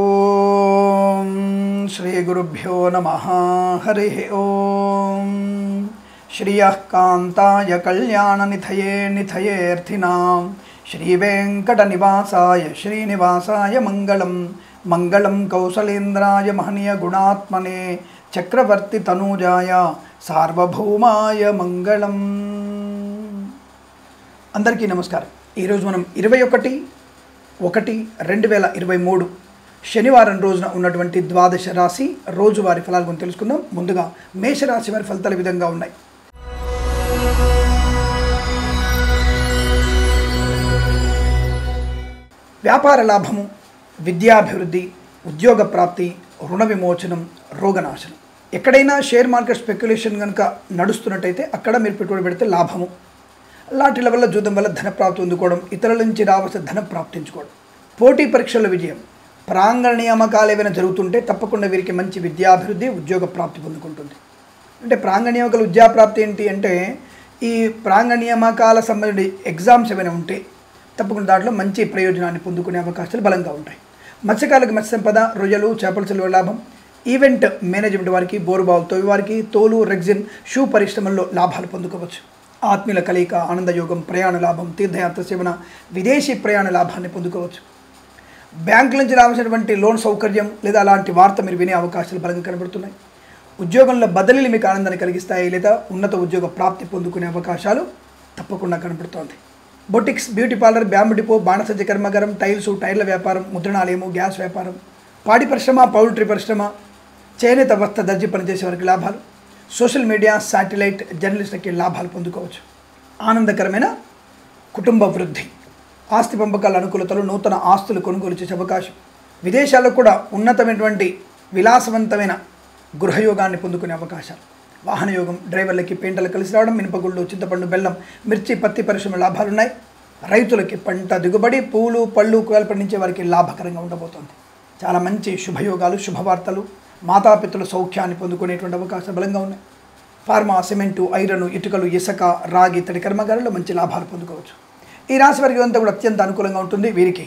ఓం శ్రీ గురుభ్యో నమ హరి ఓం శ్రియ కాంతాయ కళ్యాణనిథయే నిథయేర్థినాం శ్రీవేంకటనివాసాయ శ్రీనివాసాయ మంగళం మంగళం కౌసలేంద్రాయ మహనీయ గుణాత్మనే చక్రవర్తి తనూజాయ సార్వభౌమాయ మంగళం అందరికీ నమస్కారం. ఈరోజు మనం ఇరవై ఒకటి ఒకటి రెండు వేల ఇరవై మూడు శనివారం రోజున ఉన్నటువంటి ద్వాదశ రాశి రోజువారి ఫలాల గురించి తెలుసుకుందాం. ముందుగా మేషరాశి వారి ఫలితాలు విధంగా ఉన్నాయి. వ్యాపార లాభము విద్యాభివృద్ధి ఉద్యోగ ప్రాప్తి రుణ విమోచనం రోగనాశనం. ఎక్కడైనా షేర్ మార్కెట్ స్పెక్యులేషన్ కనుక నడుస్తున్నట్టయితే అక్కడ మీరు పెట్టుబడి పెడితే లాభము. లాటిల వల్ల జూదం వల్ల ధన ప్రాప్తి అందుకోవడం ఇతరుల నుంచి రావాల్సిన ధనం ప్రాప్తించుకోవడం. పోటీ పరీక్షల విజయం. ప్రాంగణ నియామకాలు ఏమైనా జరుగుతుంటే తప్పకుండా వీరికి మంచి విద్యాభివృద్ధి ఉద్యోగ ప్రాప్తి పొందుకుంటుంది. అంటే ప్రాంగణ నియామకాల విద్యాప్రాప్తి ఏంటి అంటే ఈ ప్రాంగణ నియామకాల సంబంధించిన ఎగ్జామ్స్ ఏమైనా ఉంటే తప్పకుండా దాంట్లో మంచి ప్రయోజనాన్ని పొందుకునే అవకాశాలు బలంగా ఉంటాయి. మత్స్యకారులకు మత్స్య సంపద రొయ్యలు చేపల చెలువ లాభం ఈవెంట్ మేనేజ్మెంట్ వారికి బోరుబావులు తోవి వారికి తోలు రెగ్జిన్ షూ పరిశ్రమల్లో లాభాలు పొందుకోవచ్చు. ఆత్మీయుల కలయిక ఆనందయోగం ప్రయాణ లాభం తీర్థయాత్ర సేవన విదేశీ ప్రయాణ లాభాన్ని పొందుకోవచ్చు. బ్యాంకుల నుంచి రావాల్సినటువంటి లోన్ సౌకర్యం లేదా అలాంటి వార్త మీరు వినే అవకాశాలు బలంగా కనబడుతున్నాయి. ఉద్యోగంలో బదిలీలు మీకు ఆనందాన్ని కలిగిస్తాయి లేదా ఉన్నత ఉద్యోగ ప్రాప్తి పొందుకునే అవకాశాలు తప్పకుండా కనబడుతోంది. Boutiques beauty parlour bamboo depot బాణసజ్జ కర్మాగారం టైల్స్ టైర్ల వ్యాపారం ముద్రణాలయము గ్యాస్ వ్యాపారం పాడి పరిశ్రమ పౌల్ట్రీ పరిశ్రమ చేనేత వస్త్ర దర్జీ పనిచేసే వారికి లాభాలు. సోషల్ మీడియా శాటిలైట్ జర్నలిస్టులకి లాభాలు పొందుకోవచ్చు. ఆనందకరమైన కుటుంబ వృద్ధి. ఆస్తి పంపకాల అనుకూలతలు నూతన ఆస్తులు కొనుగోలు చేసే అవకాశం. విదేశాల్లో కూడా ఉన్నతమైనటువంటి విలాసవంతమైన గృహయోగాన్ని పొందుకునే అవకాశాలు. వాహనయోగం డ్రైవర్లకి పెయింటర్లు కలిసి రావడం మినపగుళ్ళు చింతపండు బెల్లం మిర్చి పత్తి పరిశ్రమ లాభాలున్నాయి. రైతులకి పంట దిగుబడి పూలు పళ్ళు కూరలు పండించే వారికి లాభకరంగా ఉండబోతోంది. చాలా మంచి శుభయోగాలు శుభవార్తలు. మాతాపితృల సౌఖ్యాన్ని పొందుకునేటువంటి అవకాశాలు బలంగా ఉన్నాయి. ఫార్మా సిమెంటు ఐరన్ ఇటుకలు ఇసుక రాగి తడి కర్మాగారాల్లో మంచి లాభాలు పొందుకోవచ్చు. ఈ రాశి వారికి అంతా కూడా అత్యంత అనుకూలంగా ఉంటుంది. వీరికి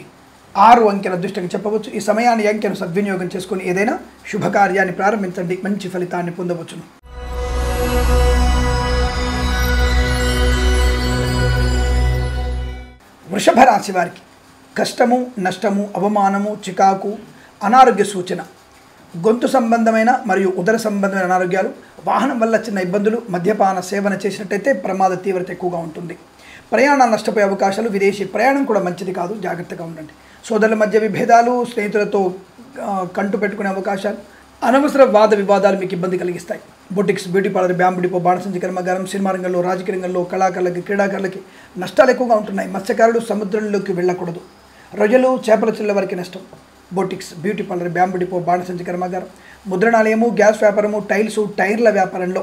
ఆరు అంకెల అదృష్టంగా చెప్పవచ్చు. ఈ సమయాన్ని అంకెను సద్వినియోగం చేసుకుని ఏదైనా శుభకార్యాన్ని ప్రారంభించండి. మంచి ఫలితాన్ని పొందవచ్చును. వృషభ రాశి వారికి కష్టము నష్టము అవమానము చికాకు అనారోగ్య సూచన గొంతు సంబంధమైన మరియు ఉదర సంబంధమైన అనారోగ్యాలు వాహనం వల్ల చిన్న ఇబ్బందులు మద్యపాన సేవన చేసినట్టయితే ప్రమాద తీవ్రత ఎక్కువగా ఉంటుంది. ప్రయాణాలు నష్టపోయే అవకాశాలు విదేశీ ప్రయాణం కూడా మంచిది కాదు. జాగ్రత్తగా ఉండండి. సోదరుల మధ్య విభేదాలు స్నేహితులతో కంటు పెట్టుకునే అవకాశాలు అనవసర వాద వివాదాలు మీకు ఇబ్బంది కలిగిస్తాయి. Boutiques beauty parlour bamboo depot బాణసంచి కర్మాగారం సినిమా రంగంలో రాజకీయ రంగంలో కళాకారులకి క్రీడాకారులకి నష్టాలు ఎక్కువగా ఉంటున్నాయి. మత్స్యకారులు సముద్రంలోకి వెళ్ళకూడదు. రొయ్యలు చేపల చిల్ల వారికి నష్టం. Boutiques beauty parlour bamboo depot బాణసంచి కర్మాగారం ముద్రణాలయము గ్యాస్ వ్యాపారము టైల్స్ టైర్ల వ్యాపారంలో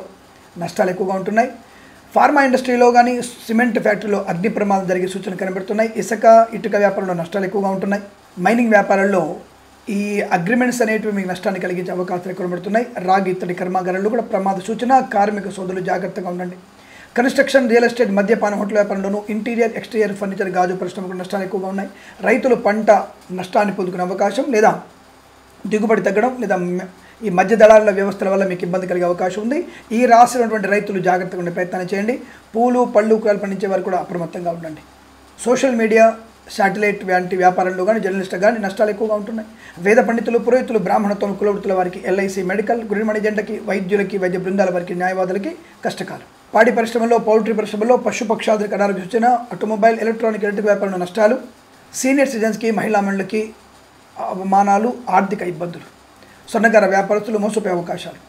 నష్టాలు ఎక్కువగా ఉంటున్నాయి. ఫార్మా ఇండస్ట్రీలో కానీ సిమెంట్ ఫ్యాక్టరీలో అగ్ని ప్రమాదం జరిగే సూచనలు కనబడుతున్నాయి. ఇసుక ఇటుక వ్యాపారంలో నష్టాలు ఎక్కువగా ఉంటున్నాయి. మైనింగ్ వ్యాపారంలో ఈ అగ్రిమెంట్స్ అనేటివి మీకు నష్టాన్ని కలిగించే అవకాశాలు కనబడుతున్నాయి. రాగి ఇత్తడి కర్మాగారాల్లో కూడా ప్రమాద సూచన కార్మిక సోదరులు జాగ్రత్తగా ఉండండి. కన్స్ట్రక్షన్ రియల్ ఎస్టేట్ మద్యపాన హోటల్ వ్యాపారంలోనూ ఇంటీరియర్ ఎక్స్టీరియర్ ఫర్నిచర్ గాజు పరిశ్రమకు నష్టాలు ఎక్కువగా ఉన్నాయి. రైతులు పంట నష్టాన్ని పొందుకునే అవకాశం లేదా దిగుబడి తగ్గడం లేదా ఈ మధ్య దళాల వ్యవస్థల వల్ల మీకు ఇబ్బంది కలిగే అవకాశం ఉంది. ఈ రాసినటువంటి రైతులు జాగ్రత్తగా ఉండే ప్రయత్నం చేయండి. పూలు పళ్ళు కూరలు పండించే వారు కూడా అప్రమత్తంగా ఉండండి. సోషల్ మీడియా శాటిలైట్ వంటి వ్యాపారంలో కానీ జర్నలిస్ట్ కానీ నష్టాలు ఎక్కువగా ఉంటున్నాయి. వేద పండితులు పురోహితులు బ్రాహ్మణత్వం కులవృత్తుల వారికి ఎల్ఐసి మెడికల్ గురిమణి జంటకి వైద్యులకి వైద్య బృందాల వారికి న్యాయవాదులకి కష్టకాలం. పాడి పరిశ్రమలో పౌల్ట్రీ పరిశ్రమలో పశు పక్షాదులకు అనారోగ్య సూచన ఆటోమొబైల్ ఎలక్ట్రానిక్ ఎలక్ట్రిక్ వ్యాపారంలో నష్టాలు సీనియర్ సిటిజన్స్కి మహిళా మండలికి అవమానాలు ఆర్థిక ఇబ్బందులు. సొన్నగర వ్యాపారస్తులు మోసపోయే అవకాశాలు.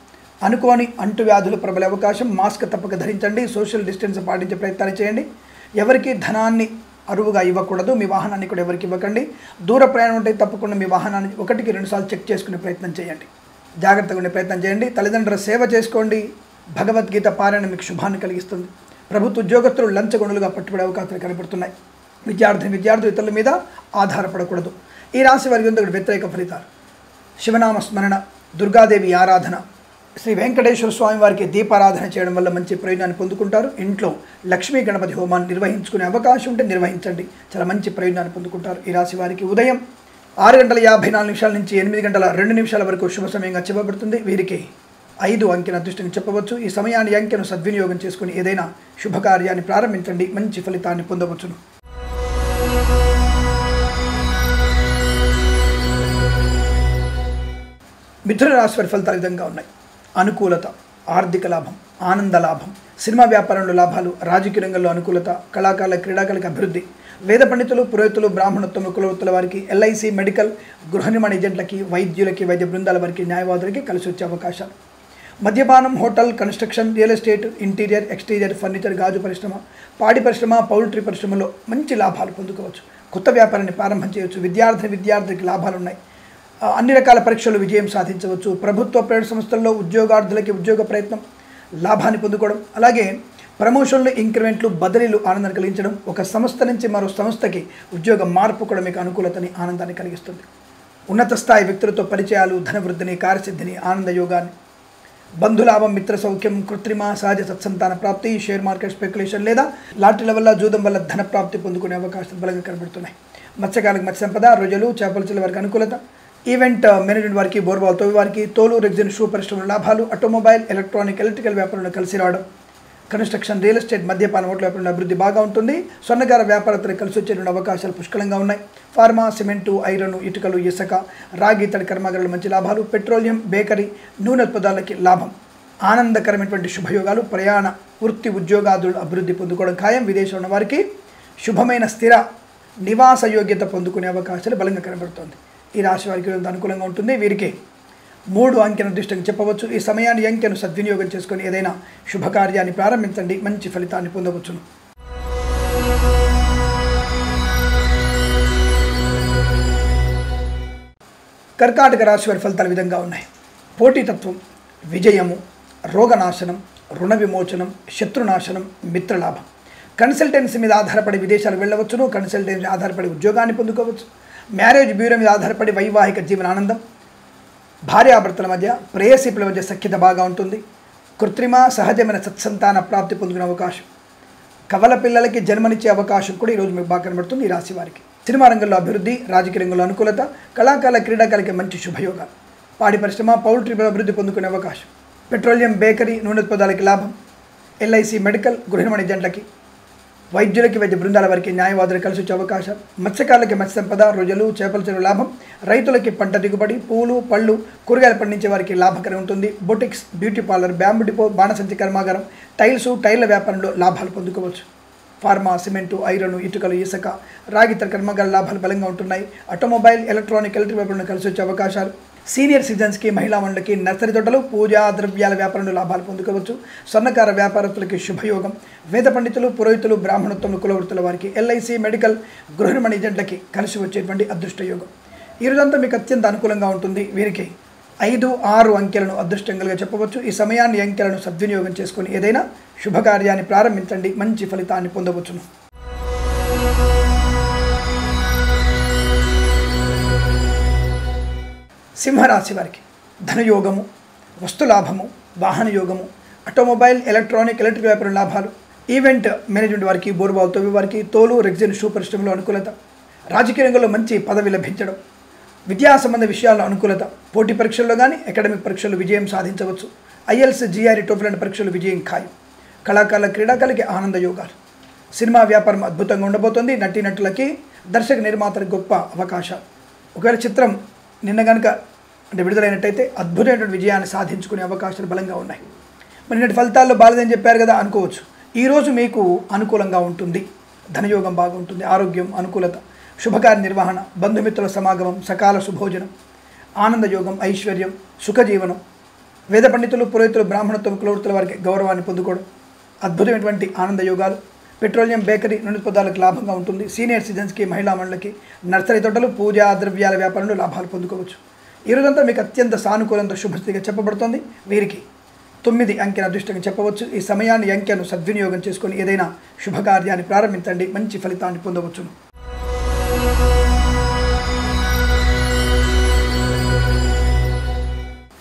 అనుకోని అంటువ్యాధులు ప్రబలే అవకాశం. మాస్క్ తప్పక ధరించండి. సోషల్ డిస్టెన్స్ పాటించే ప్రయత్నాలు చేయండి. ఎవరికి ధనాన్ని అరువుగా ఇవ్వకూడదు. మీ వాహనాన్ని కూడా ఎవరికి ఇవ్వకండి. దూర ప్రయాణం ఉంటే తప్పకుండా మీ వాహనాన్ని ఒకటికి రెండుసార్లు చెక్ చేసుకునే ప్రయత్నం చేయండి. జాగ్రత్తగా ఉండే ప్రయత్నం చేయండి. తల్లిదండ్రుల సేవ చేసుకోండి. భగవద్గీత పారాయణ మీకు శుభాన్ని కలిగిస్తుంది. ప్రభుత్వ ఉద్యోగస్తులు లంచగొండలుగా పట్టుబడే అవకాశాలు కనబడుతున్నాయి. విద్యార్థి విద్యార్థులు ఇతరుల మీద ఆధారపడకూడదు. ఈ రాశి వారికి ఉంది వ్యతిరేక ఫలితాలు. శివనామ స్మరణ దుర్గాదేవి ఆరాధన శ్రీ వెంకటేశ్వర స్వామి వారికి దీపారాధన చేయడం వల్ల మంచి ప్రయోజనాన్ని పొందుకుంటారు. ఇంట్లో లక్ష్మీ గణపతి హోమాన్ని నిర్వహించుకునే అవకాశం ఉంటే నిర్వహించండి. చాలా మంచి ప్రయోజనాన్ని పొందుకుంటారు. ఈ రాశి వారికి ఉదయం ఆరు గంటల యాభై నాలుగు నిమిషాల నుంచి ఎనిమిది గంటల రెండు నిమిషాల వరకు శుభ సమయంగా చెప్పబడుతుంది వీరికి ఐదు అంకెను అదృష్టంగా చెప్పవచ్చు. ఈ సమయాన్ని అంకెను సద్వినియోగం చేసుకుని ఏదైనా శుభకార్యాన్ని ప్రారంభించండి. మంచి ఫలితాన్ని పొందవచ్చును. మిథున రాశి వారి ఫలితాలు విధంగా ఉన్నాయి. అనుకూలత ఆర్థిక లాభం ఆనంద లాభం సినిమా వ్యాపారంలో లాభాలు రాజకీయ రంగంలో అనుకూలత కళాకారుల క్రీడాకారులకు అభివృద్ధి వేద పండితులు పురోహితులు బ్రాహ్మణోత్తమ కులవృత్తుల వారికి ఎల్ఐసి మెడికల్ గృహ నిర్మాణ ఏజెంట్లకి వైద్యులకి వైద్య బృందాల వారికి న్యాయవాదులకి కలిసి వచ్చే అవకాశాలు. మద్యపానం hotel construction real estate interior exterior furniture గాజు పరిశ్రమ పాడి పరిశ్రమ పౌల్ట్రీ పరిశ్రమలో మంచి లాభాలు పొందుకోవచ్చు. కొత్త వ్యాపారాన్ని ప్రారంభం చేయవచ్చు విద్యార్థి విద్యార్థికి లాభాలు ఉన్నాయి. అన్ని రకాల పరీక్షలు విజయం సాధించవచ్చు. ప్రభుత్వ ప్రైవేట్ సంస్థల్లో ఉద్యోగార్థులకి ఉద్యోగ ప్రయత్నం లాభాన్ని పొందుకోవడం అలాగే ప్రమోషన్లు ఇంక్రిమెంట్లు బదిలీలు ఆనందాన్ని కలిగించడం ఒక సంస్థ నుంచి మరో సంస్థకి ఉద్యోగ మార్పు కూడా మీకు అనుకూలతని ఆనందాన్ని కలిగిస్తుంది. ఉన్నత స్థాయి వ్యక్తులతో పరిచయాలు ధనవృద్ధిని కార్యసిద్ధిని ఆనంద యోగాన్ని బంధులాభం మిత్ర సౌఖ్యం కృత్రిమ సహజ సత్సంతాన ప్రాప్తి షేర్ మార్కెట్ స్పెక్యులేషన్ లేదా లాటరీల వల్ల జూదం వల్ల ధన ప్రాప్తి పొందుకునే అవకాశం బలంగా కనబడుతున్నాయి. మత్స్యకాలకు మత్స్య సంపద రొయ్యలు చేపల చెల్లి వారికి అనుకూలత ఈవెంట్ మేనేజ్మెంట్ వారికి బోర్బాల్ తోవి వారికి తోలు రెగ్జిన్ షూ పరిశ్రమల లాభాలు ఆటోమొబైల్ ఎలక్ట్రానిక్ ఎలక్ట్రికల్ వ్యాపారంలో కలిసి రావడం కన్స్ట్రక్షన్ రియల్ ఎస్టేట్ మద్యపాన ఓట్ల వ్యాపారంలో అభివృద్ధి బాగా ఉంటుంది. స్వర్ణకార వ్యాపారస్తులకు కలిసి వచ్చేటువంటి అవకాశాలు పుష్కలంగా ఉన్నాయి. ఫార్మా సిమెంటు ఐరన్ ఇటుకలు ఇసుక రాగి తడి కర్మాగారాలు మంచి లాభాలు. పెట్రోలియం బేకరీ నూనె ఉత్పదాలకి లాభం. ఆనందకరమైనటువంటి శుభయోగాలు. ప్రయాణ వృత్తి ఉద్యోగాదులు అభివృద్ధి పొందుకోవడం ఖాయం. విదేశంలో ఉన్న వారికి శుభమైన స్థిర నివాస యోగ్యత పొందుకునే అవకాశాలు బలంగా కనబడుతుంది. ఈ రాశి వారికి అనుకూలంగా ఉంటుంది. వీరికి మూడు అంకెను దృష్టికి చెప్పవచ్చు. ఈ సమయాన్ని అంకెను సద్వినియోగం చేసుకొని ఏదైనా శుభకార్యాన్ని ప్రారంభించండి. మంచి ఫలితాన్ని పొందవచ్చును. కర్కాటక రాశి వారి ఫలితాలు విధంగా ఉన్నాయి. పోటీతత్వం విజయము రోగనాశనం రుణ విమోచనం శత్రునాశనం మిత్రలాభం. కన్సల్టెన్సీ మీద ఆధారపడి విదేశాలు వెళ్ళవచ్చును. కన్సల్టెన్సీ ఆధారపడి ఉద్యోగాన్ని పొందుకోవచ్చు. మ్యారేజ్ బ్యూరో మీద ఆధారపడి వైవాహిక జీవన ఆనందం భార్యాభర్తల మధ్య ప్రేయసిపుల మధ్య సఖ్యత బాగా ఉంటుంది. కృత్రిమ సహజమైన సత్సంతాన ప్రాప్తి పొందుకునే అవకాశం. కవల పిల్లలకి జన్మనిచ్చే అవకాశం కూడా ఈరోజు మీకు బాగా కనబడుతుంది ఈ రాశి వారికి. సినిమా రంగంలో అభివృద్ధి రాజకీయ రంగంలో అనుకూలత కళాకారుల క్రీడాకారులకి మంచి శుభయోగాలు. పాడి పరిశ్రమ పౌల్ట్రీ అభివృద్ధి పొందుకునే అవకాశం. పెట్రోలియం బేకరీ నూనె ఉత్పదాలకి లాభం. ఎల్ఐసి మెడికల్ గృహిణి జంటలకి వైద్యులకి వైద్య బృందాల వారికి న్యాయవాదులు కలిసి వచ్చే అవకాశం. మత్స్యకారులకి మత్స్య సంపద రొయ్యలు చేపల చెరువు లాభం. రైతులకి పంట దిగుబడి పూలు పళ్ళు కూరగాయలు పండించే వారికి లాభకరం ఉంటుంది. Boutiques beauty parlour bamboo depot బాణసంచి కర్మాగారం టైల్స్ టైర్ల వ్యాపారంలో లాభాలు పొందుకోవచ్చు. ఫార్మా సిమెంటు ఐరన్ ఇటుకలు ఇసుక రాగి ఇతర కర్మాగార లాభాలు బలంగా ఉంటున్నాయి. ఆటోమొబైల్ ఎలక్ట్రానిక్ ఎలక్ట్రిక్ వ్యాపారంలో కలిసి వచ్చే అవకాశాలు. సీనియర్ సిటిజన్స్కి మహిళా మండలికి నర్సరీ తోటలు పూజా ద్రవ్యాల వ్యాపారంలో లాభాలు పొందుకోవచ్చు. స్వర్ణకార వ్యాపారస్తులకి శుభయోగం. వేద పండితులు పురోహితులు బ్రాహ్మణోత్తములు కులవృత్తుల వారికి ఎల్ఐసి మెడికల్ గృహ నిర్మాణ ఏజెంట్లకి కలిసి వచ్చేటువంటి అదృష్ట యోగం ఈ రోజంతా మీకు అత్యంత అనుకూలంగా ఉంటుంది. వీరికి ఐదు ఆరు అంకెలను అదృష్టంగా చెప్పవచ్చు. ఈ సమయాన్ని అంకెలను సద్వినియోగం చేసుకుని ఏదైనా శుభకార్యాన్ని ప్రారంభించండి. మంచి ఫలితాన్ని పొందవచ్చును. సింహరాశి వారికి ధనయోగము వస్తులాభము వాహన యోగము ఆటోమొబైల్ ఎలక్ట్రానిక్ ఎలక్ట్రిక్ వ్యాపారం లాభాలు ఈవెంట్ మేనేజ్మెంట్ వారికి బోర్బాల్ తోవి వారికి తోలు రెగ్జిన్ షూ పరిశ్రమలో అనుకూలత రాజకీయ రంగంలో మంచి పదవి లభించడం విద్యా సంబంధ విషయాల్లో అనుకూలత పోటీ పరీక్షల్లో కానీ అకాడమిక్ పరీక్షలు విజయం సాధించవచ్చు ఐఎల్స్ జిఆర్ఈ టోఫీ లాంటి పరీక్షలు విజయం ఖాయం. కళాకారుల క్రీడాకారులకి ఆనంద యోగాలు. సినిమా వ్యాపారం అద్భుతంగా ఉండబోతోంది. నటీనటులకి దర్శక నిర్మాతలకు గొప్ప అవకాశాలు. ఒకవేళ చిత్రం నిన్న కనుక అంటే విడుదలైనట్టయితే అద్భుతమైనటువంటి విజయాన్ని సాధించుకునే అవకాశాలు బలంగా ఉన్నాయి. మరి నేటి ఫలితాల్లో బాలేదని చెప్పారు కదా అనుకోవచ్చు. ఈరోజు మీకు అనుకూలంగా ఉంటుంది. ధనయోగం బాగుంటుంది ఆరోగ్యం అనుకూలత శుభకార్య నిర్వహణ బంధుమిత్రుల సమాగమం సకాల శుభోజనం ఆనందయోగం ఐశ్వర్యం సుఖజీవనం వేద పండితులు పురోహితులు బ్రాహ్మణత్వం కులవృత్తుల వారికి గౌరవాన్ని పొందుకోవడం అద్భుతమైనటువంటి ఆనందయోగాలు పెట్రోలియం బేకరీ నుండి పదాలకు లాభంగా ఉంటుంది. సీనియర్ సిటిజన్స్కి మహిళా మండలికి నర్సరీ తోటలు పూజా ద్రవ్యాల వ్యాపారంలో లాభాలు పొందుకోవచ్చు. ఈ మీకు అత్యంత సానుకూలంతో శుభస్థితిగా చెప్పబడుతుంది. వీరికి తొమ్మిది అంకెను అదృష్టంగా చెప్పవచ్చు. ఈ సమయాన్ని అంకెను సద్వినియోగం చేసుకొని ఏదైనా శుభకార్యాన్ని ప్రారంభించండి. మంచి ఫలితాన్ని పొందవచ్చును.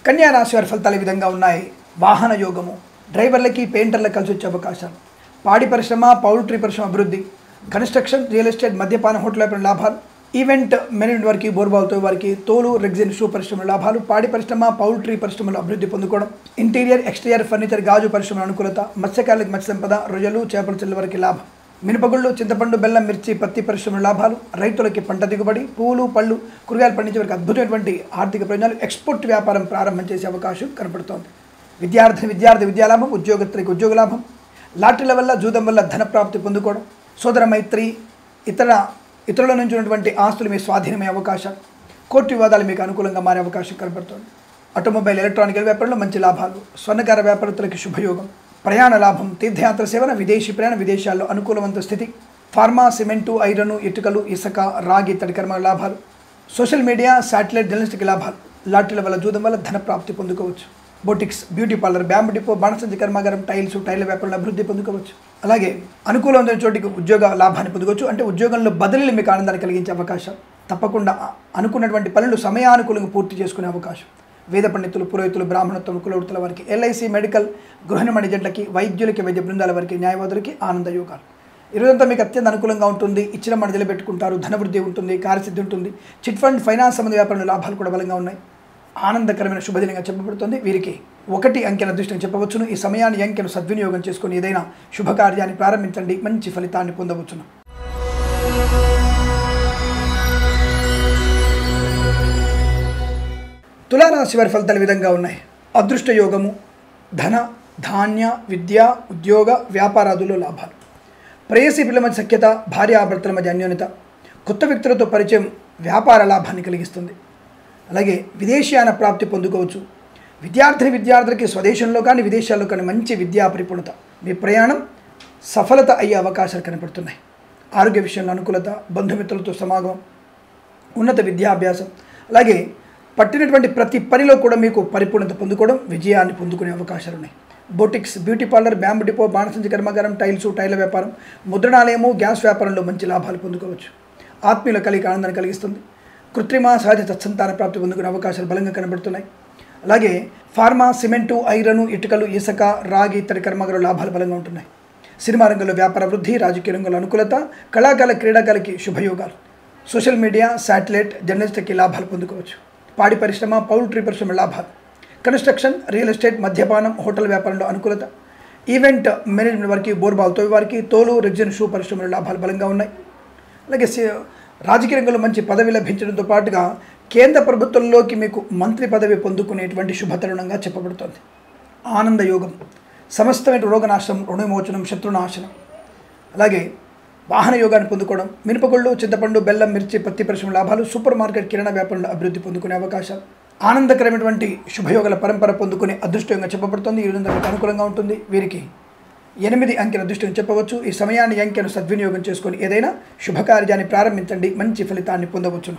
కన్యా రాశి వారి ఫలితాలు ఈ విధంగా ఉన్నాయి. వాహన యోగము డ్రైవర్లకి పెయింటర్లకు కలిసి వచ్చే అవకాశాలు. పాడి పరిశ్రమ పౌల్ట్రీ పరిశ్రమ అభివృద్ధి కన్స్ట్రక్షన్ రియల్ ఎస్టేట్ మద్యపాన హోటల్ లాభాలు ఈవెంట్ మేనేజ్మెంట్ వారికి బోర్బాల్తో వారికి తోలు రెగ్జిన్ షూ పరిశ్రమల లాభాలు పాడి పరిశ్రమ పౌల్ట్రీ పరిశ్రమలు అభివృద్ధి పొందుకోవడం ఇంటీరియర్ ఎక్స్టీరియర్ ఫర్నిచర్ గాజు పరిశ్రమల అనుకూలత మత్స్యకారులకు మత్స్య సంపద రొయ్యలు చేపల చెల్లి వారికి లాభం. మినపగుళ్ళు చింతపండు బెల్లం మిర్చి పత్తి పరిశ్రమల లాభాలు రైతులకి పంట దిగుబడి పూలు పళ్ళు కూరగాయలు పండించే వారికి అద్భుతమైనటువంటి ఆర్థిక ప్రయోజనాలు ఎక్స్పోర్ట్ వ్యాపారం ప్రారంభం చేసే అవకాశం కనపడుతోంది. విద్యార్థి విద్యార్థి విద్యాలాభం ఉద్యోగత్రికి ఉద్యోగ లాభం లాటరీల వల్ల జూదం వల్ల ధన ప్రాప్తి పొందుకోవడం సోదర మైత్రి ఇతర ఇతరుల నుంచి ఉన్నటువంటి ఆస్తులు మీ స్వాధీనమయ్యే అవకాశం కోర్టు వివాదాలు మీకు అనుకూలంగా మారే అవకాశం కనబడుతుంది. ఆటోమొబైల్ ఎలక్ట్రానికల్ వ్యాపారంలో మంచి లాభాలు స్వర్ణకార వ్యాపారస్తులకి శుభయోగం ప్రయాణ లాభం తీర్థయాత్ర సేవన విదేశీ ప్రయాణ విదేశాల్లో అనుకూలవంత స్థితి ఫార్మా సిమెంటు ఐరను ఇటుకలు ఇసుక రాగి ఇతడి కర్మ లాభాలు సోషల్ మీడియా శాటిలైట్ జర్నలిస్టిక్ లాభాలు లాటరీల వల్ల జూదం వల్ల ధన ప్రాప్తి పొందుకోవచ్చు. Boutiques beauty parlour bamboo depot బాణసంచి కర్మాగారం టైల్స్ టైల్ వ్యాపారంలో అభివృద్ధి పొందుకోవచ్చు. అలాగే అనుకూలమైన చోటికి ఉద్యోగ లాభాన్ని పొందుకోవచ్చు. అంటే ఉద్యోగంలో బదిలీలు మీకు ఆనందాన్ని కలిగించే అవకాశం. తప్పకుండా అనుకున్నటువంటి పనులు సమయానుకూలంగా పూర్తి చేసుకునే అవకాశం. వేద పండితులు పురోహితులు బ్రాహ్మణత్వం కులవృత్తుల వారికి ఎల్ఐసి మెడికల్ గృహ నిర్మాణ వైద్యులకి వైద్య బృందాల వారికి న్యాయవాదులకి ఆనంద యోగాలు ఈరోజంతా మీకు అత్యంత అనుకూలంగా ఉంటుంది. ఇచ్చిన మాట పెట్టుకుంటారు. ధనవృద్ధి ఉంటుంది. కార్యసిద్ధి ఉంటుంది. చిట్ ఫండ్ ఫైనాన్స్ సంబంధ వ్యాపారంలో లాభాలు కూడా బలంగా ఉన్నాయి. ఆనందకరమైన శుభదినంగా చెప్పబడుతుంది. వీరికి ఒకటి అంకెల దృష్టిని చెప్పవచ్చును. ఈ సమయాన్ని అంకెలు అంకెను సద్వినియోగం చేసుకుని ఏదైనా శుభకార్యాన్ని ప్రారంభించండి. మంచి ఫలితాన్ని పొందవచ్చును. తులారాశి వారి ఫలితాలు విధంగా ఉన్నాయి. అదృష్ట యోగము ధన ధాన్య విద్య ఉద్యోగ వ్యాపారాదుల్లో లాభాలు. ప్రేయసి పిల్లల మధ్య సఖ్యత భార్యాభర్తల మధ్య అన్యోన్యత కొత్త వ్యక్తులతో పరిచయం వ్యాపార లాభాన్ని కలిగిస్తుంది. అలాగే విదేశీయాన ప్రాప్తి పొందుకోవచ్చు. విద్యార్థిని విద్యార్థులకి స్వదేశంలో కానీ విదేశాల్లో కానీ మంచి విద్యా పరిపూర్ణత మీ ప్రయాణం సఫలత అయ్యే అవకాశాలు కనపడుతున్నాయి. ఆరోగ్య విషయంలో అనుకూలత బంధుమిత్రులతో సమాగం ఉన్నత విద్యాభ్యాసం అలాగే పట్టినటువంటి ప్రతి పనిలో కూడా మీకు పరిపూర్ణత పొందుకోవడం విజయాన్ని పొందుకునే అవకాశాలు ఉన్నాయి. Boutiques beauty parlour bamboo depot బాణసంచి కర్మాగారం టైల్స్ టైల వ్యాపారం ముద్రణాలయము గ్యాస్ వ్యాపారంలో మంచి లాభాలు పొందుకోవచ్చు. ఆత్మీయుల కలిగి ఆనందాన్ని కలిగిస్తుంది. కృత్రిమ సహజ తత్సంతాన ప్రాప్తి పొందుకునే అవకాశాలు బలంగా కనబడుతున్నాయి. అలాగే ఫార్మా సిమెంటు ఐరను ఇటుకలు ఇసుక రాగి ఇతడి కర్మగారు లాభాలు బలంగా ఉంటున్నాయి. సినిమా రంగంలో వ్యాపార వృద్ధి రాజకీయ రంగంలో అనుకూలత కళాకాల క్రీడాకాలకి శుభయోగాలు. సోషల్ మీడియా శాటిలైట్ జర్నలిస్ట్కి లాభాలు పొందుకోవచ్చు. పాడి పరిశ్రమ పౌల్ట్రీ పరిశ్రమ లాభాలు. కన్స్ట్రక్షన్ రియల్ ఎస్టేట్ మద్యపానం హోటల్ వ్యాపారంలో అనుకూలత. ఈవెంట్ మేనేజ్మెంట్ వారికి బోర్బాల్ తోవి వారికి తోలు రెగ్జిన్ షూ పరిశ్రమలో లాభాలు బలంగా ఉన్నాయి. అలాగే సి- రాజకీయ రంగంలో మంచి పదవి లభించడంతో పాటుగా కేంద్ర ప్రభుత్వంలోకి మీకు మంత్రి పదవి పొందుకునేటువంటి శుభతరుణంగా చెప్పబడుతోంది. ఆనంద యోగం సమస్తమైన రోగనాశనం రుణవిమోచనం శత్రునాశనం. అలాగే వాహన యోగాన్ని పొందుకోవడం మినపగుళ్ళు చింతపండు బెల్లం మిర్చి పత్తి పరిశ్రమ లాభాలు సూపర్ మార్కెట్ కిరాణా వ్యాపారంలో అభివృద్ధి పొందుకునే అవకాశాలు. ఆనందకరమైనటువంటి శుభయోగాల పరంపర పొందుకునే అదృష్టంగా చెప్పబడుతుంది. ఈ విధంగా అనుకూలంగా ఉంటుంది. వీరికి ఎనిమిది అంకెల దృష్టిని చెప్పవచ్చు. ఈ సమయాన్ని అంకెను సద్వినియోగం చేసుకొని ఏదైనా శుభకార్యాన్ని ప్రారంభించండి. మంచి ఫలితాన్ని పొందవచ్చును.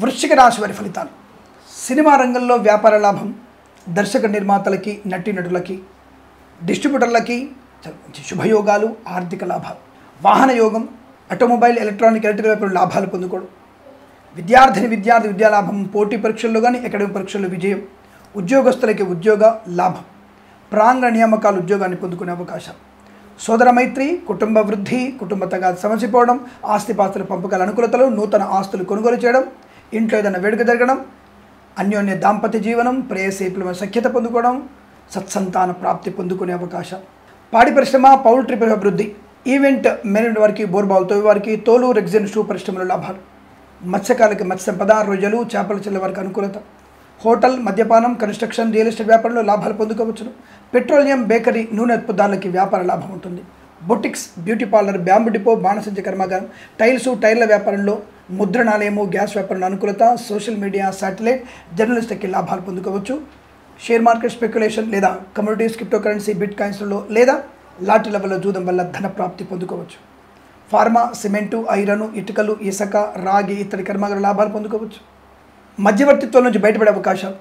వృశ్చిక రాశి వారి ఫలితాలు. సినిమా రంగంలో వ్యాపార లాభం దర్శక నిర్మాతలకి నటీనటులకి డిస్ట్రిబ్యూటర్లకి మంచి శుభయోగాలు ఆర్థిక లాభాలు. వాహన యోగం ఆటోమొబైల్ ఎలక్ట్రానిక్ ఎలక్ట్రికల్ వ్యాపారం లాభాలు పొందుకోవడం. విద్యార్థిని విద్యార్థి విద్యాలాభం పోటీ పరీక్షల్లో కానీ అకాడమిక్ పరీక్షల్లో విజయం ఉద్యోగస్తులకి ఉద్యోగ లాభం. ప్రాంగణ నియామకాలు ఉద్యోగాన్ని పొందుకునే అవకాశం. సోదర మైత్రి కుటుంబ వృద్ధి కుటుంబ తగాదు సమసిపోవడం ఆస్తిపాస్తుల పంపకాల అనుకూలతలు నూతన ఆస్తులు కొనుగోలు చేయడం ఇంట్లో ఏదైనా వేడుక జరగడం అన్యోన్య దాంపత్య జీవనం ప్రేయసేపుల సఖ్యత పొందుకోవడం సత్సంతాన ప్రాప్తి పొందుకునే అవకాశం. పాడి పరిశ్రమ పౌల్ట్రీ అభివృద్ధి. ఈవెంట్ మేనేజ్మెంట్ వారికి బోర్బాల్తో వారికి తోలు రెగ్జిన్ షూ పరిశ్రమల లాభాలు. మత్స్యకాలకి మత్స్య సంపద రొయ్యలు చేపల చెల్లె వారికి అనుకూలత. హోటల్ మద్యపానం కన్స్ట్రక్షన్ రియల్ ఎస్టేట్ వ్యాపారంలో లాభాలు పొందుకోవచ్చును. పెట్రోలియం బేకరీ నూనె ఉత్పత్తులకి వ్యాపార లాభం ఉంటుంది. Boutiques beauty parlour bamboo depot బాణసంచ కర్మాగారం టైల్స్ టైర్ల వ్యాపారంలో ముద్రణాలయము గ్యాస్ వ్యాపారంలో అనుకూలత సోషల్ మీడియా శాటిలైట్ జర్నలిస్ట్కి లాభాలు పొందుకోవచ్చు. షేర్ మార్కెట్ స్పెక్యులేషన్ లేదా కమ్యూనిటీస్ క్రిప్టో కరెన్సీ బిట్ కాయిన్స్లో లేదా లాటరీ లెవెల్లో జూదం వల్ల ధన ప్రాప్తి పొందుకోవచ్చు. ఫార్మా సిమెంటు ఐరను ఇటుకలు ఇసుక రాగి ఇతడి కర్మాగార లాభాలు పొందుకోవచ్చు. మధ్యవర్తిత్వం నుంచి బయటపడే అవకాశం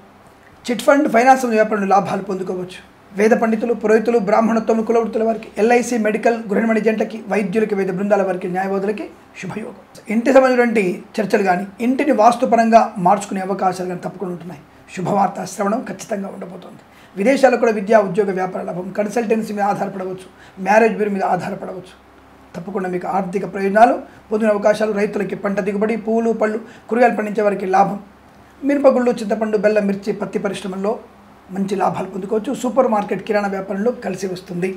చిట్ ఫండ్ ఫైనాన్స్ వ్యాపారంలో లాభాలు పొందుకోవచ్చు. వేద పండితులు పురోహితులు బ్రాహ్మణత్వం కులవృత్తుల వారికి ఎల్ఐసి మెడికల్ గృహిణి జంటకి వైద్యులకి వేద బృందాల వారికి న్యాయవాదులకి శుభయోగం. ఇంటి సంబంధించినటువంటి చర్చలు కానీ ఇంటిని వాస్తుపరంగా మార్చుకునే అవకాశాలు కానీ తప్పకుండా ఉంటున్నాయి. శుభవార్త శ్రవణం ఖచ్చితంగా ఉండబోతోంది. విదేశాల్లో కూడా విద్యా ఉద్యోగ వ్యాపార లాభం కన్సల్టెన్సీ మీద ఆధారపడవచ్చు. మ్యారేజ్ బ్యూరో మీద ఆధారపడవచ్చు. తప్పకుండా మీకు ఆర్థిక ప్రయోజనాలు పొందిన అవకాశాలు రైతులకి పంట దిగుబడి పూలు పళ్ళు కూరగాయలు పండించే వారికి లాభం. మిరపగుళ్ళు చింతపండు బెల్లం మిర్చి పత్తి పరిశ్రమల్లో మంచి లాభాలు పొందుకోవచ్చు. సూపర్ మార్కెట్ కిరాణా వ్యాపారంలో కలిసి వస్తుంది.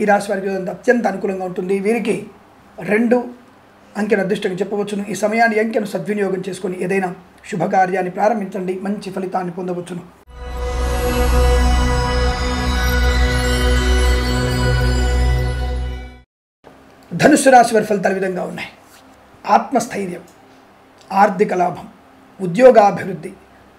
ఈ రాశి వారికి అత్యంత అనుకూలంగా ఉంటుంది. వీరికి రెండు అంకెను అదృష్టంగా చెప్పవచ్చును. ఈ సమయాన్ని అంకెను సద్వినియోగం చేసుకొని ఏదైనా శుభకార్యాన్ని ప్రారంభించండి. మంచి ఫలితాన్ని పొందవచ్చును. ధనుసు రాశి వారి ఫలితాలు విధంగా ఉన్నాయి. ఆత్మస్థైర్యం ఆర్థిక లాభం ఉద్యోగాభివృద్ధి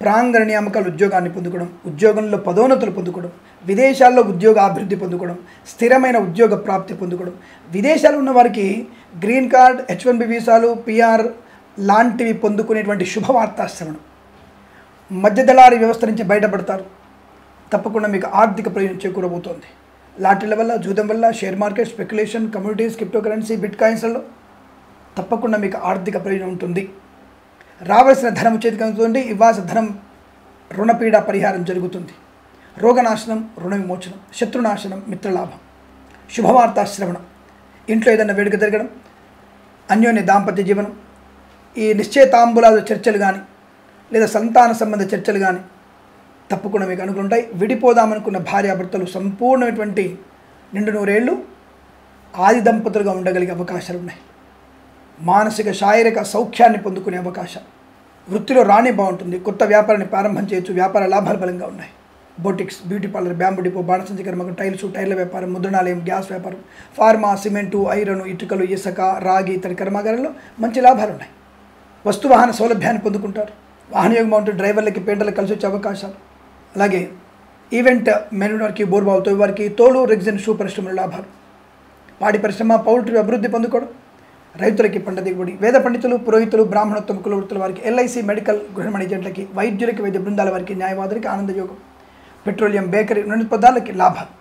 ప్రాంగణ నియామకాలు ఉద్యోగాన్ని పొందుకోవడం ఉద్యోగంలో పదోన్నతులు పొందుకోవడం విదేశాల్లో ఉద్యోగ అభివృద్ధి పొందుకోవడం స్థిరమైన ఉద్యోగ ప్రాప్తి పొందుకోవడం విదేశాలు ఉన్న వారికి green card H one B వీసాలు పిఆర్ లాంటివి పొందుకునేటువంటి శుభవార్తాశ్రవణం. మధ్యదళారి వ్యవస్థ నుంచి బయటపడతారు. తప్పకుండా మీకు ఆర్థిక ప్రయోజనం చేకూరబోతోంది. లాటరీల వల్ల జూదం వల్ల share market speculation communities crypto currency bit కాయిన్స్లలో తప్పకుండా మీకు ఆర్థిక ప్రయోజనం ఉంటుంది. రావాల్సిన ధనం చేతికి అందుతుంది ఇవ్వాల్సిన ధనం రుణపీడ పరిహారం జరుగుతుంది. రోగనాశనం రుణ విమోచనం శత్రునాశనం మిత్రలాభం. శుభవార్తా శ్రవణం. ఇంట్లో ఏదైనా వేడుక జరగడం అన్యోన్య దాంపత్య జీవనం ఈ నిశ్చయతాంబులాల చర్చలు కానీ లేదా సంతాన సంబంధ చర్చలు కానీ తప్పకుండా మీకు అనుకుని ఉంటాయి. విడిపోదామనుకున్న భార్యాభర్తలు సంపూర్ణమైనటువంటి నిండు నూరేళ్ళు ఆది దంపతులుగా ఉండగలిగే అవకాశాలు ఉన్నాయి. మానసిక శారీరక సౌఖ్యాన్ని పొందుకునే అవకాశం. వృత్తిలో రాణి బాగుంటుంది. కొత్త వ్యాపారాన్ని ప్రారంభం చేయొచ్చు. వ్యాపార లాభాలు బలంగా ఉన్నాయి. Boutiques beauty parlour bamboo depot బాణసంచి కర్మకం టైల్స్ టైర్ల వ్యాపారం ముద్రణాలయం గ్యాస్ వ్యాపారం ఫార్మా సిమెంటు ఐరన్ ఇటుకలు ఇసుక రాగి ఇతర కర్మాగారాల్లో మంచి లాభాలు ఉన్నాయి. వస్తు వాహన సౌలభ్యాన్ని పొందుకుంటారు. వాహన యోగం బాగుంటుంది డ్రైవర్లకి పేంటలకు కలిసి వచ్చే అవకాశాలు. అలాగే ఈవెంట్ మెనూ వారికి బోర్బావుతో వారికి తోలు రెగ్జిన్ షూ పరిశ్రమల లాభాలు. పాడి పరిశ్రమ పౌల్ట్రీ అభివృద్ధి పొందుకోవడం రైతులకి పంట దిగుబడి వేద పండితులు పురోహితులు బ్రాహ్మణోత్తమ కులవృత్తుల వారికి ఎల్ఐసి మెడికల్ గృహమణి జంటలకి వైద్యులకి వైద్య బృందాల వారికి న్యాయవాదులకి ఆనందయోగం పెట్రోలియం బేకరీ నూనె పదార్థాలకి లాభాలు.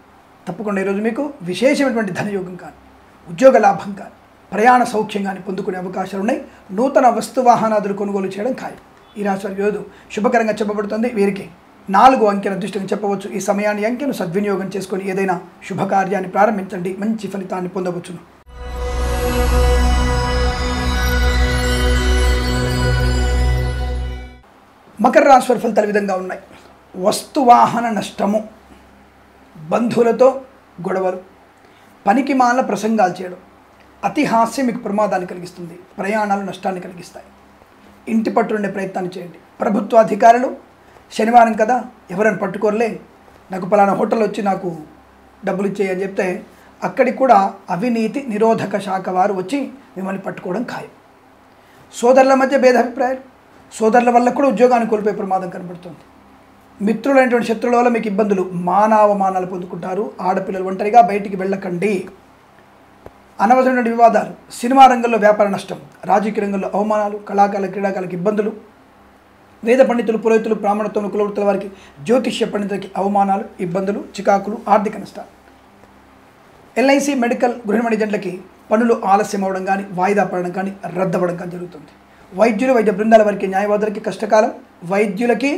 తప్పకుండా ఈరోజు మీకు విశేషమైనటువంటి ధనయోగం కానీ ఉద్యోగ లాభం కానీ ప్రయాణ సౌఖ్యం కానీ పొందుకునే అవకాశాలు ఉన్నాయి. నూతన వస్తు వాహనాదులు కొనుగోలు చేయడం ఖాయం. ఈ రాశి వారికి ఈరోజు శుభకరంగా చెప్పబడుతుంది. వీరికి నాలుగు అంకెల దృష్టిని చెప్పవచ్చు. ఈ సమయాన్ని అంకెను సద్వినియోగం చేసుకొని ఏదైనా శుభకార్యాన్ని ప్రారంభించండి. మంచి ఫలితాన్ని పొందవచ్చును. మకర రాశి వారి ఫలితాలు విధంగా ఉన్నాయి. వస్తువాహన నష్టము బంధువులతో గొడవలు పనికి మాల ప్రసంగాలు చేయడం అతిహాస్యం మీకు ప్రమాదాన్ని కలిగిస్తుంది. ప్రయాణాలు నష్టాన్ని కలిగిస్తాయి. ఇంటి పట్టుండే ప్రయత్నాన్ని చేయండి. ప్రభుత్వ అధికారులు శనివారం కదా ఎవరైనా పట్టుకోరలే. నాకు పలానా హోటల్ వచ్చి నాకు డబ్బులు ఇచ్చేయి అని చెప్తే అక్కడికి కూడా అవినీతి నిరోధక శాఖ వారు వచ్చి మిమ్మల్ని పట్టుకోవడం ఖాయం. సోదరుల మధ్య భేదాభిప్రాయాలు. సోదరుల వల్ల కూడా ఉద్యోగాన్ని కోల్పోయే ప్రమాదం కనబడుతుంది. మిత్రులైనటువంటి శత్రువుల వల్ల మీకు ఇబ్బందులు. మానవమానాలు పొందుకుంటారు. ఆడపిల్లలు ఒంటరిగా బయటికి వెళ్ళకండి. అనవసరమైన వివాదాలు. సినిమా రంగంలో వ్యాపార నష్టం. రాజకీయ రంగంలో అవమానాలు కళాకారుల క్రీడాకారులకు ఇబ్బందులు. వేద పండితులు పురోహితులు బ్రాహ్మణత్వం కులవృత్తుల వారికి జ్యోతిష్య పండితులకి అవమానాలు ఇబ్బందులు చికాకులు ఆర్థిక నష్టాలు. ఎల్ఐసి మెడికల్ గృహిణి జంటలకి పనులు ఆలస్యం అవ్వడం కానీ వాయిదా పడడం కానీ రద్దవడం కానీ జరుగుతుంది. వైద్యులు వైద్య బృందాల వారికి న్యాయవాదులకి కష్టకాలం వైద్యులకి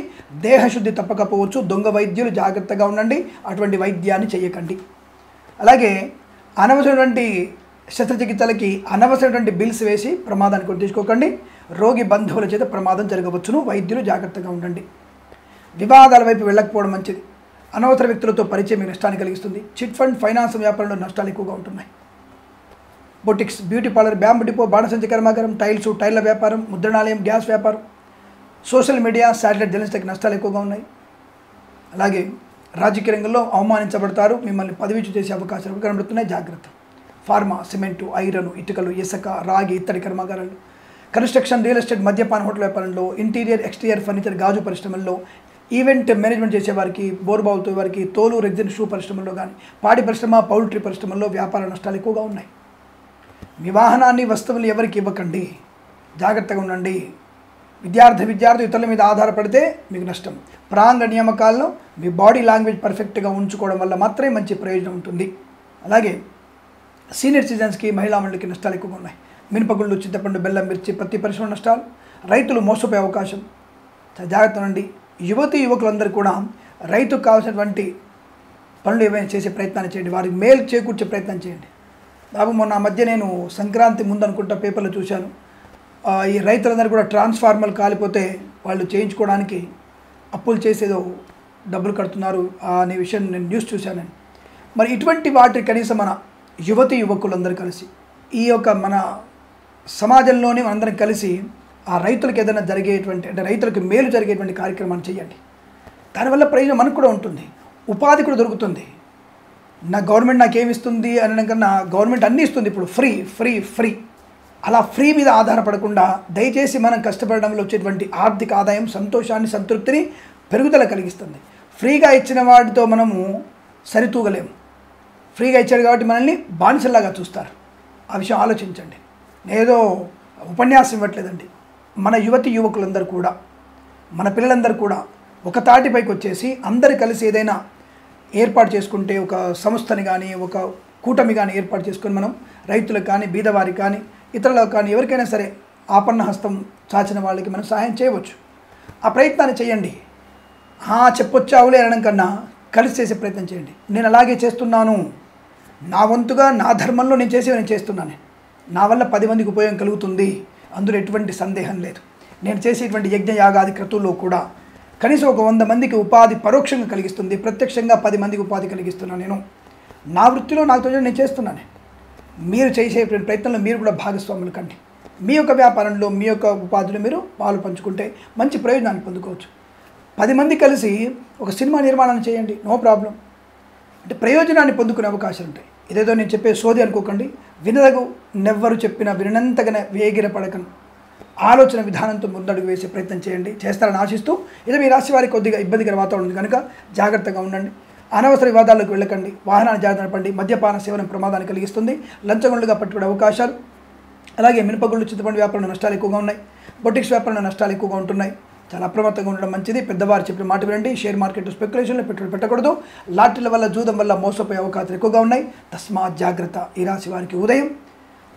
దేహశుద్ధి తప్పకపోవచ్చు దొంగ వైద్యులు జాగ్రత్తగా ఉండండి అటువంటి వైద్యాన్ని చేయకండి. అలాగే అనవసరమైనటువంటి శస్త్రచికిత్సలకి అనవసరమైనటువంటి బిల్స్ వేసి ప్రమాదానికి తీసుకోకండి రోగి బంధువుల చేత ప్రమాదం జరగవచ్చును. వైద్యులు జాగ్రత్తగా ఉండండి. వివాదాల వైపు వెళ్ళకపోవడం మంచిది. అనవసర వ్యక్తులతో పరిచయం మీకు నష్టాన్ని కలిగిస్తుంది. చిట్ ఫండ్ ఫైనాన్స్ వ్యాపారంలో నష్టాలు ఎక్కువగా ఉంటున్నాయి. Boutiques beauty parlour bamboo depot బాణసంచి కర్మాగారం టైల్స్ టైర్ల వ్యాపారం ముద్రణాలయం గ్యాస్ వ్యాపారం సోషల్ మీడియా శాటిలైట్ జర్నలిస్ట్కి నష్టాలు ఎక్కువగా ఉన్నాయి. అలాగే రాజకీయ రంగంలో అవమానించబడతారు. మిమ్మల్ని పదవిచ్చు చేసే అవకాశాలు కనబడుతున్నాయి. జాగ్రత్త. ఫార్మా సిమెంటు ఐరన్ ఇటుకలు ఇసుక రాగి ఇత్తడి కర్మాగారాలు. కన్స్ట్రక్షన్ రియల్ ఎస్టేట్ మద్యపాన హోటల్ వ్యాపారంలో ఇంటీరియర్ ఎక్స్టీరియర్ ఫర్నిచర్ గాజు పరిశ్రమల్లో ఈవెంట్ మేనేజ్మెంట్ చేసే వారికి బోర్బావుతో వారికి తోలు రెగ్జిన్ షూ పరిశ్రమల్లో కానీ పాడి పరిశ్రమ పౌల్ట్రీ పరిశ్రమల్లో వ్యాపార నష్టాలు ఎక్కువగా ఉన్నాయి. మీ వాహనాన్ని వస్తువులు ఎవరికి ఇవ్వకండి. జాగ్రత్తగా ఉండండి. విద్యార్థి విద్యార్థి ఇతరుల మీద ఆధారపడితే మీకు నష్టం. ప్రాంగ నియామకాలను మీ బాడీ లాంగ్వేజ్ పర్ఫెక్ట్గా ఉంచుకోవడం వల్ల మాత్రమే మంచి ప్రయోజనం ఉంటుంది. అలాగే సీనియర్ సిటిజన్స్కి మహిళా మండలికి నష్టాలు ఎక్కువగా ఉన్నాయి. మినపగుళ్ళు చింతపండు బెల్లం మిర్చి పత్తి పరిశ్రమ నష్టాలు రైతులు మోసపోయే అవకాశం. జాగ్రత్త నుండి యువతి యువకులందరూ కూడా రైతుకు కావాల్సినటువంటి పనులు ఏమైనా చేసే ప్రయత్నాన్ని చేయండి. వారికి మేలు చేకూర్చే ప్రయత్నం చేయండి. బాబు మొన్న మధ్య నేను సంక్రాంతి ముందు అనుకుంటా పేపర్లో చూశాను. ఈ రైతులందరూ కూడా ట్రాన్స్ఫార్మర్లు కాలిపోతే వాళ్ళు చేయించుకోవడానికి అప్పులు చేసేదో డబ్బులు కడుతున్నారు అనే విషయం నేను న్యూస్ చూశాను. మరి ఇటువంటి వాటి కనీసం మన యువతి యువకులందరూ కలిసి ఈ యొక్క మన సమాజంలోనే మనందరం కలిసి ఆ రైతులకు ఏదైనా జరిగేటువంటి అంటే రైతులకు మేలు జరిగేటువంటి కార్యక్రమాన్ని చేయండి. దానివల్ల ప్రయోజనం మనకు కూడా ఉంటుంది. ఉపాధి కూడా దొరుకుతుంది. నా గవర్నమెంట్ నాకు అనడం కన్నా గవర్నమెంట్ అన్నీ ఇస్తుంది ఇప్పుడు. Free free free. అలా ఫ్రీ మీద ఆధారపడకుండా దయచేసి మనం కష్టపడడంలో వచ్చేటువంటి ఆర్థిక ఆదాయం సంతోషాన్ని సంతృప్తిని పెరుగుదల కలిగిస్తుంది. ఫ్రీగా ఇచ్చిన వాటితో మనము సరితూగలేము. ఫ్రీగా ఇచ్చాడు కాబట్టి మనల్ని బానిసల్లాగా చూస్తారు. ఆ విషయం ఆలోచించండి. ఏదో ఉపన్యాసం ఇవ్వట్లేదండి. మన యువతి యువకులందరూ కూడా మన పిల్లలందరూ కూడా ఒక తాటిపైకి వచ్చేసి అందరు కలిసి ఏదైనా ఏర్పాటు చేసుకుంటే ఒక సంస్థని కానీ ఒక కూటమి కానీ ఏర్పాటు చేసుకొని మనం రైతులకు కానీ బీదవారికి కానీ ఇతరులకు కానీ ఎవరికైనా సరే ఆపన్న హస్తం చాచిన వాళ్ళకి మనం సహాయం చేయవచ్చు. ఆ ప్రయత్నాన్ని చేయండి. "ఆ, చెప్పొచ్చావులే అనడం కన్నా కలిసి చేసే ప్రయత్నం చేయండి. నేను అలాగే చేస్తున్నాను. నా వంతుగా నా ధర్మంలో నేను చేసేవి నేను చేస్తున్నాను. నా వల్ల పది మందికి ఉపయోగం కలుగుతుంది అందులో ఎటువంటి సందేహం లేదు. నేను చేసేటువంటి యజ్ఞ యాగాది కూడా కనీసం ఒక వంద మందికి ఉపాధి పరోక్షంగా కలిగిస్తుంది. ప్రత్యక్షంగా పది మందికి ఉపాధి కలిగిస్తున్నాను నేను. నా వృత్తిలో నాకు తోచిన నేను చేస్తున్నాను. మీరు చేసే ప్రయత్నంలో మీరు కూడా భాగస్వాములు కండి. మీ యొక్క వ్యాపారంలో మీ యొక్క ఉపాధిలో మీరు పాలు పంచుకుంటే మంచి ప్రయోజనాన్ని పొందుకోవచ్చు. పది మంది కలిసి ఒక సినిమా నిర్మాణాన్ని చేయండి. No problem. అంటే ప్రయోజనాన్ని పొందుకునే అవకాశాలు ఉంటాయి ఇదేదో నేను చెప్పే సోది అనుకోకండి. వినదగు నెవ్వరు చెప్పిన వినంతగానే వేగిర పడకను ఆలోచన విధానంతో ముందడుగు వేసే ప్రయత్నం చేయండి. చేస్తారని ఆశిస్తూ ఇది మీ రాశి వారికి కొద్దిగా ఇబ్బందికర వాతావరణం కనుక జాగ్రత్తగా ఉండండి. అనవసర వివాదాలకు వెళ్ళకండి. వాహనాన్ని జాగ్రత్త నడపండి మద్యపాన సేవన ప్రమాదాన్ని కలిగిస్తుంది. లంచగొండలుగా పట్టుకునే అవకాశాలు. అలాగే మినపగుళ్ళు చింతపండు వ్యాపారంలో నష్టాలు ఎక్కువగా ఉన్నాయి. బొటిక్స్ వ్యాపారంలో నష్టాలు ఎక్కువగా ఉంటున్నాయి. చాలా అప్రమత్తంగా ఉండడం మంచిది. పెద్దవారు చెప్పిన మాట వినండి. షేర్ మార్కెట్ స్పెక్యులేషన్లో పెట్టుబడి పెట్టకూడదు. లాటరీల వల్ల జూదం వల్ల మోసపోయే అవకాశాలు ఎక్కువగా ఉన్నాయి. తస్మాత్ జాగ్రత్త. ఈ రాశి వారికి ఉదయం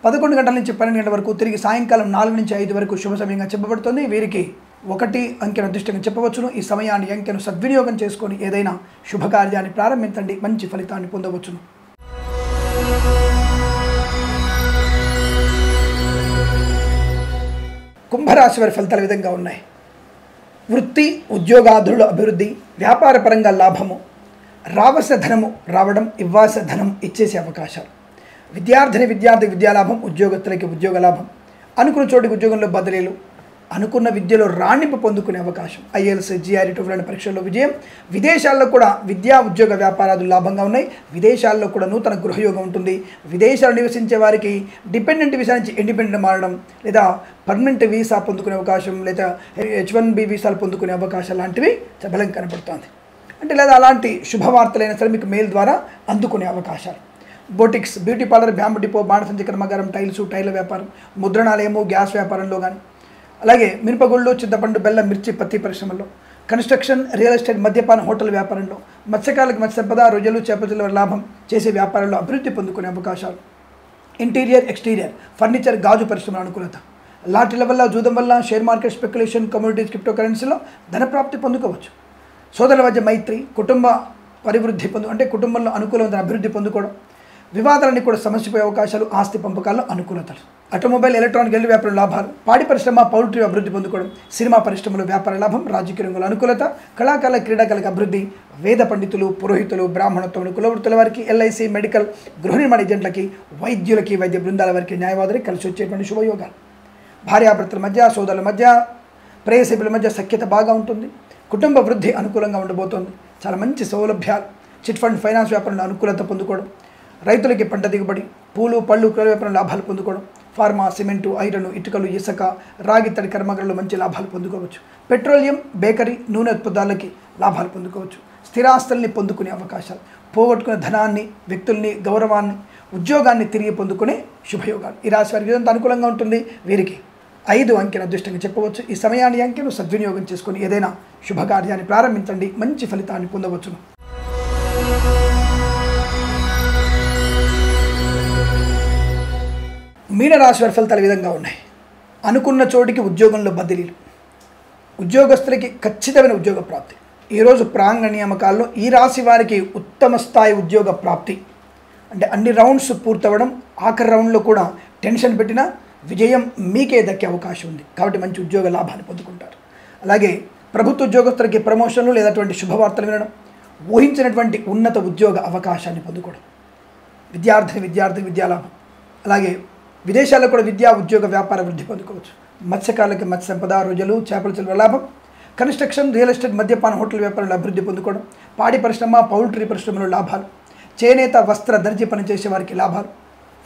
పదకొండు గంటల నుంచి పన్నెండు గంటల వరకు తిరిగి సాయంకాలం నాలుగు నుంచి ఐదు వరకు శుభ సమయంగా చెప్పబడుతుంది. వీరికి ఒకటి అంకెను అదృష్టంగా చెప్పవచ్చును. ఈ సమయాన్ని అంకెను సద్వినియోగం చేసుకొని ఏదైనా శుభకార్యాన్ని ప్రారంభించండి. మంచి ఫలితాన్ని పొందవచ్చును. కుంభరాశి వారి ఫలితాలు విధంగా ఉన్నాయి. వృత్తి ఉద్యోగాదుల అభివృద్ధి వ్యాపార పరంగా లాభము రావలసిన ధనము రావడం ఇవ్వాల్సిన ధనం ఇచ్చేసే అవకాశాలు. విద్యార్థిని విద్యార్థి విద్యాలాభం ఉద్యోగస్తులకి ఉద్యోగ లాభం అనుకున్న చోటికి ఉద్యోగంలో బదిలీలు అనుకున్న విద్యలో రాణింపు పొందుకునే అవకాశం. ఐఎల్స్ జిఆర్ఈ లాంటి పరీక్షల్లో విజయం. విదేశాల్లో కూడా విద్యా ఉద్యోగ వ్యాపారాలు లాభంగా ఉన్నాయి. విదేశాల్లో కూడా నూతన గృహయోగం ఉంటుంది. విదేశాల్లో నివసించే వారికి డిపెండెంట్ వీసా నుంచి ఇండిపెండెంట్ మారడం లేదా పర్మనెంట్ వీసా పొందుకునే అవకాశం లేదా హెచ్ వన్ బి వీసాలు పొందుకునే అవకాశం లాంటివి బలం కనపడుతోంది అంటే లేదా అలాంటి శుభవార్తలైనా సరే మీకు మెయిల్ ద్వారా అందుకునే అవకాశాలు. Boutiques beauty parlour bamboo depot బాణసంచి కర్మాగారం టైల్స్ టైల్ వ్యాపారం ముద్రణాలయము గ్యాస్ వ్యాపారంలో కానీ అలాగే మినపగుళ్ళు చింతపండు బెల్లం మిర్చి పత్తి పరిశ్రమల్లో. కన్స్ట్రక్షన్ రియల్ ఎస్టేట్ మద్యపాన హోటల్ వ్యాపారంలో. మత్స్యకారులకు మత్స్య సంపద రొయ్యలు చేపల లాభం చేసే వ్యాపారంలో అభివృద్ధి పొందుకునే అవకాశాలు. ఇంటీరియర్ ఎక్స్టీరియర్ ఫర్నిచర్ గాజు పరిశ్రమల అనుకూలత. లాటరీల వల్ల జూదం వల్ల share market speculation communities crypto కరెన్సీలో ధనప్రాప్తి పొందుకోవచ్చు. సోదరుల మధ్య మైత్రి కుటుంబ పరివృద్ధి పొందు అంటే కుటుంబంలో అనుకూలమైన అభివృద్ధి పొందుకోవడం. వివాదాలన్నీ కూడా సమస్యపోయే అవకాశాలు ఆస్తి పంపకాల్లో అనుకూలతలు. ఆటోమొబైల్ ఎలక్ట్రానిక్ ఎల్లు వ్యాపారం లాభాలు. పాడి పరిశ్రమ పౌల్ట్రీ అభివృద్ధి పొందుకోవడం. సినిమా పరిశ్రమలో వ్యాపార లాభం రాజకీయ రంగుల అనుకూలత. కళాకారుల క్రీడాకారులకు అభివృద్ధి. వేద పండితులు పురోహితులు బ్రాహ్మణత్వం కులవృత్తుల వారికి ఎల్ఐసి మెడికల్ గృహ నిర్మాణ ఏజెంట్లకి వైద్యులకి వైద్య బృందాల వారికి న్యాయవాదులకి కలిసి వచ్చేటువంటి శుభయోగాలు. భార్యాభర్తల మధ్య సోదరుల మధ్య ప్రేయసభ్యుల మధ్య సఖ్యత బాగా ఉంటుంది. కుటుంబ వృద్ధి అనుకూలంగా ఉండబోతోంది. చాలా మంచి సౌలభ్యాలు. చిట్ ఫండ్ ఫైనాన్స్ వ్యాపారంలో అనుకూలత పొందుకోవడం. రైతులకి పంట దిగుబడి పూలు పళ్ళు కూర లాభాలు పొందుకోవడం ఫార్మా సిమెంటు ఐరన్ ఇటుకలు ఇసుక రాగి తడి కర్మగరలు మంచి లాభాలు పొందుకోవచ్చు. పెట్రోలియం బేకరీ నూనె ఉత్పత్తులకి లాభాలు పొందుకోవచ్చు. స్థిరాస్తుల్ని పొందుకునే అవకాశాలు. పోగొట్టుకునే ధనాన్ని వ్యక్తుల్ని గౌరవాన్ని ఉద్యోగాన్ని తిరిగి పొందుకునే శుభయోగాలు. ఈ రాశి వారికి ఎంత అనుకూలంగా ఉంటుంది. వీరికి ఐదు అంకెను అదృష్టంగా చెప్పవచ్చు. ఈ సమయాన్ని అంకెను సద్వినియోగం చేసుకుని ఏదైనా శుభకార్యాన్ని ప్రారంభించండి. మంచి ఫలితాన్ని పొందవచ్చును. మీనరాశి వారి ఫలితాలు విధంగా ఉన్నాయి. అనుకున్న చోటికి ఉద్యోగంలో బదిలీలు. ఉద్యోగస్తులకి ఖచ్చితమైన ఉద్యోగ ప్రాప్తి. ఈరోజు ప్రాంగణ నియామకాల్లో ఈ రాశి వారికి ఉత్తమ స్థాయి ఉద్యోగ ప్రాప్తి. అంటే అన్ని రౌండ్స్ పూర్తవడం ఆఖరి రౌండ్లో కూడా టెన్షన్ పెట్టిన విజయం మీకే దక్కే అవకాశం ఉంది. కాబట్టి మంచి ఉద్యోగ లాభాన్ని పొందుకుంటారు. అలాగే ప్రభుత్వ ఉద్యోగస్తులకి ప్రమోషన్లు లేదటువంటి శుభవార్తలు వినడం ఊహించినటువంటి ఉన్నత ఉద్యోగ అవకాశాన్ని పొందుకోవడం. విద్యార్థిని విద్యార్థి విద్యాలాభం అలాగే విదేశాల్లో కూడా విద్యా ఉద్యోగ వ్యాపార వృద్ధి పొందుకోవచ్చు. మత్స్యకారులకి మత్స్య సంపద రోజులు చేపల చెరువుల లాభం. కన్స్ట్రక్షన్ రియల్ ఎస్టేట్ మద్యపాన హోటల్ వ్యాపారంలో అభివృద్ధి పొందుకోవడం. పాడి పరిశ్రమ పౌల్ట్రీ పరిశ్రమలో లాభాలు. చేనేత వస్త్ర దర్జీ పనిచేసే వారికి లాభాలు.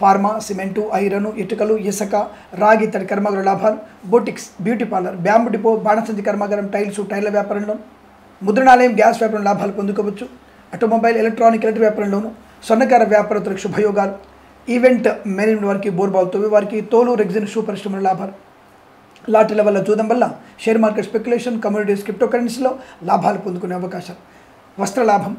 ఫార్మా సిమెంటు ఐరను ఇటుకలు ఇసుక రాగి తడి కర్మాగార లాభాలు. Boutiques beauty parlour bamboo depot బాణసంచి కర్మాగారం టైల్స్ టైర్ల వ్యాపారంలో ముద్రణాలయం గ్యాస్ వ్యాపారం లాభాలు పొందుకోవచ్చు. ఆటోమొబైల్ ఎలక్ట్రానిక్ ఎలక్ట్రిక్ వ్యాపారంలోను. స్వర్ణకార వ్యాపారతులకు శుభయోగాలు. ఈవెంట్ మేనేజ్మెంట్ వారికి బోర్బాల్ వారికి తోలు రెగ్జిన్ షూ పరిశ్రమల లాభాలు. లాటరీల వల్ల జూదం వల్ల share market speculation communities crypto కరెన్సీలో లాభాలు పొందుకునే అవకాశం వస్త్ర లాభం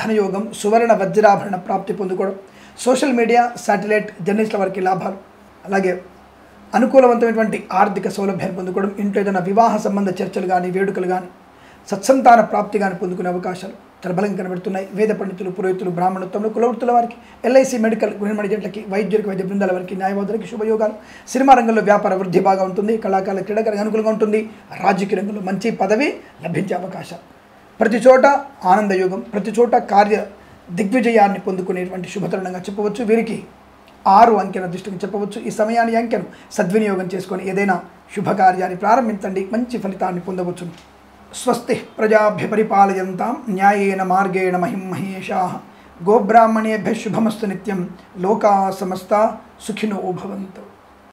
ధనయోగం సువర్ణ వజ్రాభరణ ప్రాప్తి పొందుకోవడం. సోషల్ మీడియా శాటిలైట్ జర్నలిస్టుల వారికి లాభాలు. అలాగే అనుకూలవంతమైనటువంటి ఆర్థిక సౌలభ్యాన్ని పొందుకోవడం ఇంట్లో ఏదైనా వివాహ సంబంధ చర్చలు కానీ వేడుకలు కానీ సత్సంతాన ప్రాప్తి కానీ పొందుకునే అవకాశాలు. బలంగా కనబడుతున్నాయి. వేద పండితులు పురోహితులు బ్రాహ్మణోత్తములు కులవృత్తుల వారికి ఎల్ఐసి మెడికల్ గృహమడిజెంట్లకి వైద్యులకు వైద్య బృందాల వారికి న్యాయవాదులకి శుభయోగాలు. సినిమా రంగంలో వ్యాపార వృద్ధి బాగా ఉంటుంది. కళాకారుల క్రీడాకారులకు అనుకూలంగా ఉంటుంది. రాజకీయ రంగంలో మంచి పదవి లభించే అవకాశం. ప్రతి చోట ఆనందయోగం ప్రతి చోట కార్య దిగ్విజయాన్ని పొందుకునేటువంటి శుభతరుణంగా చెప్పవచ్చు. వీరికి ఆరు అంకెన దృష్టికి చెప్పవచ్చు. ఈ సమయాన్ని అంకెను సద్వినియోగం చేసుకొని ఏదైనా శుభకార్యాన్ని ప్రారంభించండి. మంచి ఫలితాన్ని పొందవచ్చును. स्वस्ति प्रजाभ्य परिपालयन्तां न्यायेन मार्गेण महिम महेशाः। गोब्राह्मणेभ्यः शुभमस्तु नित्यं लोका समस्ता सुखिनो भवन्तु।